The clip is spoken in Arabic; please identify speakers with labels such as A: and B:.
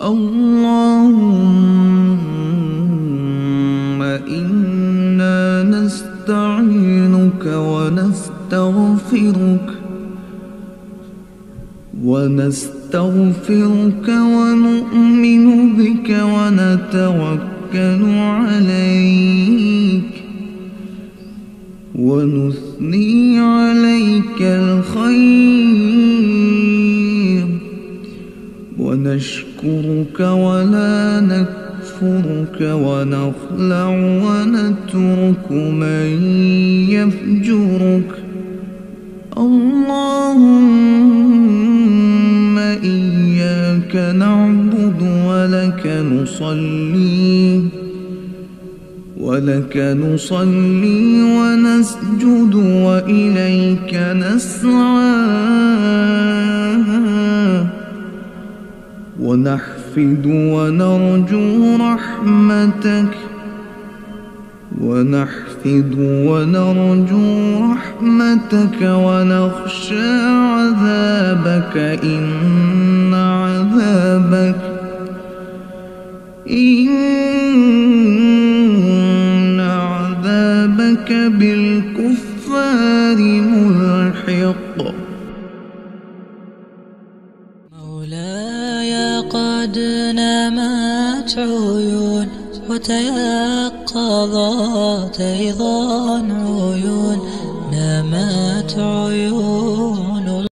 A: اللهم إنا نستعينك ونستغفرك ونستغفرك ونؤمن بك ونتوكل عليك ونثني عليك الخير ونشكرك ولا نكفرك ونخلع ونترك من يفجرك. اللهم إياك نعبد ولك نصلي ولك نصلي ونسجد وإليك نسعى. ونحفد ونرجو رحمتك. ونحفد ونرجو رحمتك ونخشى عذابك. إن عذابك إن عذابك بالكفار ملحق.
B: مولاي قد نامت عيون وتيقظت أيضا عيون.